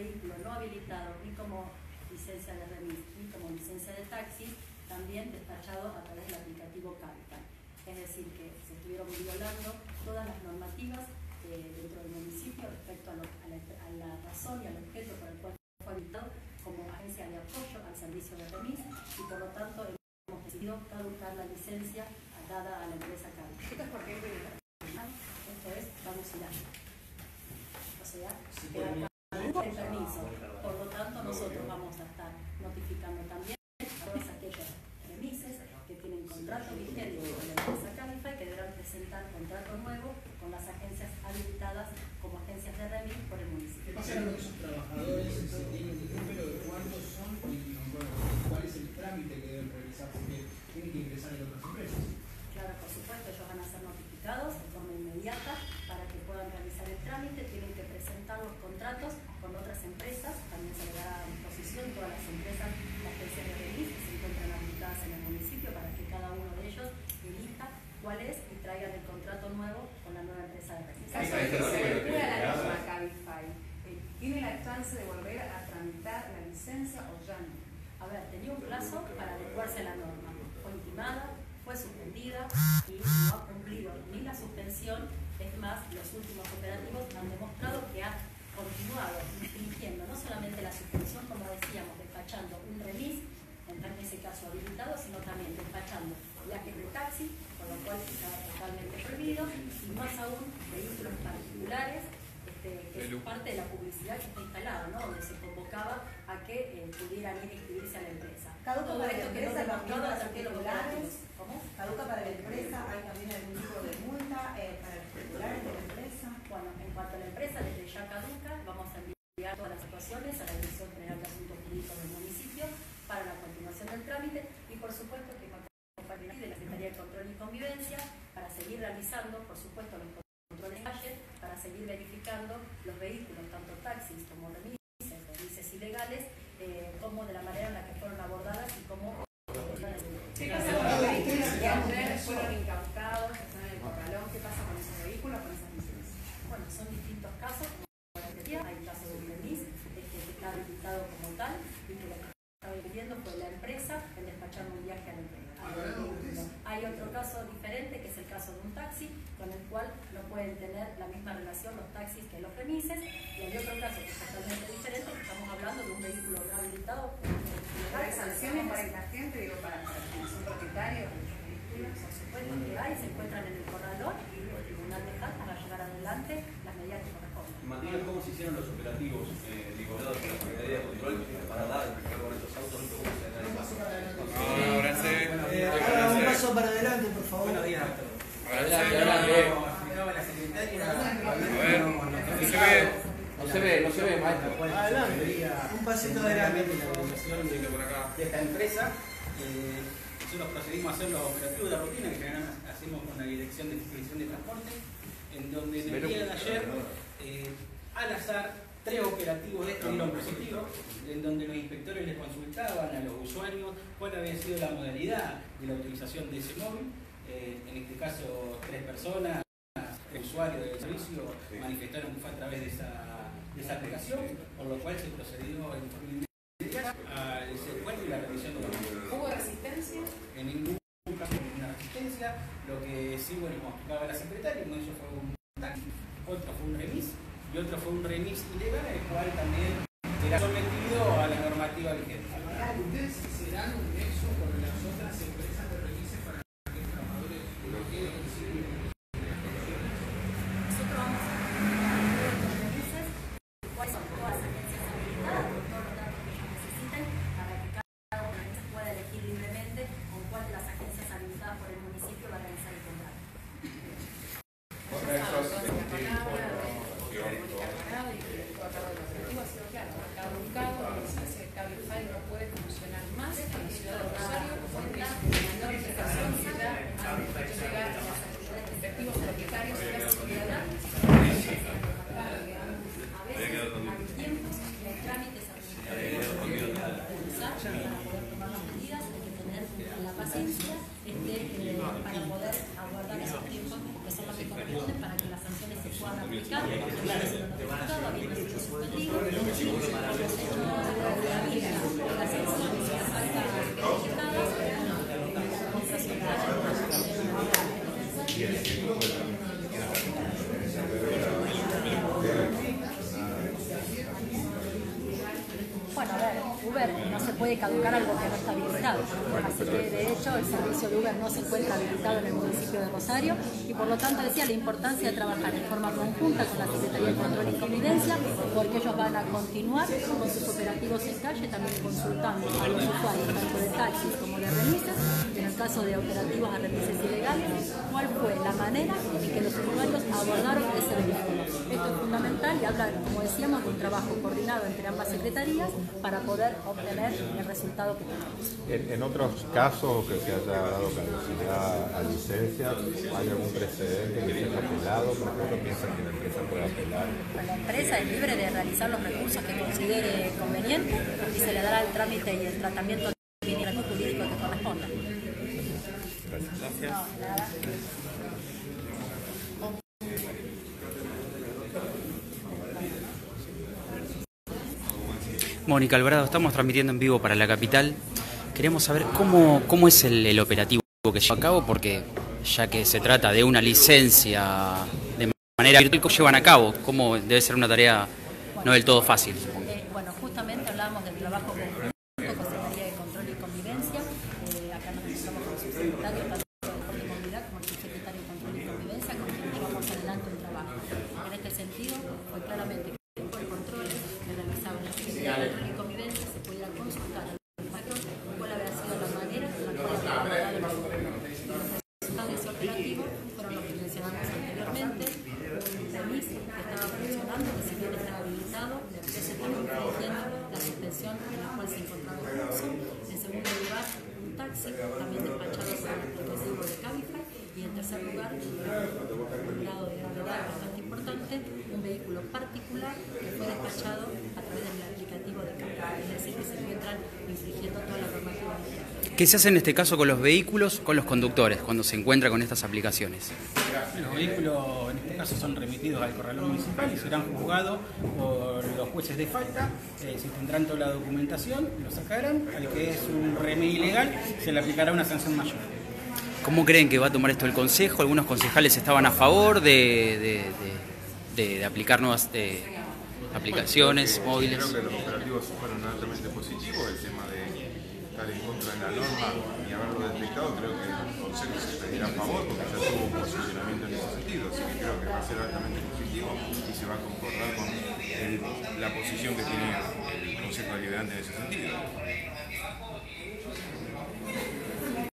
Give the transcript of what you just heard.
vehículo no habilitado ni como licencia de remis ni como licencia de taxi, también despachado a través del aplicativo Cabify. Es decir, que se estuvieron violando todas las normativas eh, dentro del municipio respecto a, la, razón y al objeto por el cual fue habilitado como agencia de apoyo al servicio de remis y por lo tanto hemos decidido caducar la licencia dada a la empresa Cabify. Esto es caducidad. O sea, el. Por lo tanto, nosotros vamos a estar notificando también a todos aquellos remises que tienen contrato vigente con la empresa Cabify que deberán presentar contrato nuevo con las agencias habilitadas como agencias de remis por el municipio. ¿Qué pasa con esos trabajadores? ¿Se tiene un número de cuántos son y cuál es el trámite que deben realizar? Porque tienen que ingresar en otras empresas. Claro, por supuesto, ellos van a ser notificados de forma inmediata para que puedan realizar el trámite, tienen que presentar los contratos con otras empresas, también se le dará a disposición todas las empresas, las agencias de release que se encuentran habilitadas en el municipio para que cada uno de ellos elija cuál es y traigan el contrato nuevo con la nueva empresa de release. Caso de que se la norma Cabify, eh, ¿tiene la chance de volver a tramitar la licencia o ya no? A ver, tenía un plazo para adecuarse a la norma. Fue intimada, fue suspendida y no ha cumplido ni la suspensión. Es más, los últimos operativos han demostrado que ha continuado infringiendo no solamente la suspensión, como decíamos, despachando un remis, en ese caso habilitado, sino también despachando viajes de taxi, con lo cual estaba totalmente prohibido, y más aún vehículos particulares, este, que es parte de la publicidad que está instalada, ¿no? donde se convocaba a que eh, pudieran ir a inscribirse a la empresa. Todo esto que no demostrado a los ¿Cómo? Caduca para la empresa, hay también algún tipo de multa eh, para los particulares de la empresa. Bueno, en cuanto a la empresa, desde ya caduca, vamos a enviar todas las situaciones a la Dirección General de Asuntos Jurídicos del municipio para la continuación del trámite y por supuesto que con de la Secretaría de Control y Convivencia para seguir realizando, por supuesto, los controles calle, para seguir verificando los vehículos, tanto taxis como remises, remises ilegales, eh, como de la manera en la que fueron abordadas y cómo ¿Qué pasa con los vehículos que fueron incautados, que están en el corralón? ¿Qué pasa con esos vehículos, con esas licencias? Bueno, son distintos casos, como decía, hay casos de un remis este, que está habilitado como tal y que lo que estaba pidiendo fue la empresa en despachar un viaje a la empresa. Hay otro caso diferente que es el caso de un taxi con el cual no pueden tener la misma relación los taxis que los remises y hay otro caso que es totalmente diferente que estamos hablando de un vehículo no habilitado. ¿Hay sanciones para esta gente, digo, para, para quienes son propietarios? Por supuesto que hay, se encuentran en el corralón y el Tribunal de Jalta va a llevar adelante las medidas que corresponden. Matías, ¿cómo se hicieron los operativos eh, vinculados con la Secretaría de Control para dar paso para adelante, por favor. Buenos días. Adelante, adelante. no se ve. No se ve, no se ve, maestro. Adelante. Un pasito adelante. de esta empresa. Eh, nosotros procedimos a hacer los operativos de rutina que generalmente hacemos con la Dirección de Fiscalización de Transporte, en donde en el día de ayer, eh, al azar, tres operativos de estos dieron positivos, en donde los inspectores les consultaban a los usuarios cuál había sido la modalidad de la utilización de ese móvil. Eh, en este caso, tres personas, tres usuarios del servicio, manifestaron que fue a través de esa, de esa aplicación, por lo cual se procedió en forma al secuestro y la revisión de los móviles. ¿Hubo resistencia? En ningún caso ninguna resistencia. Lo que sí, bueno, como explicaba la secretaria, uno de ellos fue un taxi, otro fue un remis y otro fue un remis ilegal, el cual también era sometido a la normativa vigente. ¿Ustedes serán un nexo con las otras empresas de remises para que los trabajadores no queden sin Nosotros vamos a los remises, cuáles son todas that's what africanos, todos los caducar algo que no está habilitado. Así que, de hecho, el servicio de Uber no se encuentra habilitado en el municipio de Rosario y, por lo tanto, decía la importancia de trabajar en forma conjunta con la Secretaría de Control y Convivencia, porque ellos van a continuar con sus operativos en calle, también consultando a los usuarios, tanto de taxis como de remises, caso de operativos a remises ilegales, cuál fue la manera en que los usuarios abordaron ese vehículo. Esto es fundamental y habla, como decíamos, de un trabajo coordinado entre ambas secretarías para poder obtener el resultado que tenemos. En, en otros casos que se haya dado caducidad a licencia, ¿hay algún precedente que se haya apelado? ¿Por qué no piensan que la empresa puede apelar? La empresa es libre de realizar los recursos que considere conveniente y se le dará el trámite y el tratamiento Mónica Alvarado, estamos transmitiendo en vivo para la capital. Queremos saber cómo, cómo es el, el operativo que lleva a cabo, porque ya que se trata de una licencia de manera virtual, ¿cómo llevan a cabo? ¿Cómo debe ser una tarea no del todo fácil? Eh, bueno, justamente hablábamos del trabajo conjunto con Secretaría de Control y Convivencia. Eh, acá nos encontramos con su secretario, tanto de Deporte y Movilidad como el subsecretario de Control y Convivencia, con llevamos adelante un trabajo. En este sentido, fue claramente que por controles que realizaba la de Control y Convivencia se pudiera consultar al cuál había sido la manera en la cual el problema. Los resultados de ese operativo fueron los que mencionamos anteriormente, un remis que estaba funcionando, que si bien estaba habilitado, la empresa estaba infringiendo la suspensión en la cual se encontraba el curso. En segundo lugar, un taxi, también despachado por el aplicativo de Cabify. Y en tercer lugar, un grado de gravedad bastante importante, un vehículo particular que fue despachado través del aplicativo de Cabify. Es decir, que se encuentran infringiendo toda la normativa vigente. ¿Qué se hace en este caso con los vehículos, con los conductores, cuando se encuentra con estas aplicaciones? Los vehículos en este caso son remitidos al corralón municipal y serán juzgados por los jueces de falta, eh, se tendrán toda la documentación, lo sacarán, al que es un remedio ilegal se le aplicará una sanción mayor. ¿Cómo creen que va a tomar esto el Consejo? Algunos concejales estaban a favor de, de- de- de- de aplicar nuevas aplicaciones móviles. Creo que los operativos fueron altamente positivos, el tema de estar en contra de la norma y haberlo detectado, creo que el Consejo se pedirá a favor porque ya tuvo un posicionamiento en ese sentido, así que creo que va a ser altamente positivo y se va a concordar con el- la posición que tiene el Consejo Deliberante en ese sentido.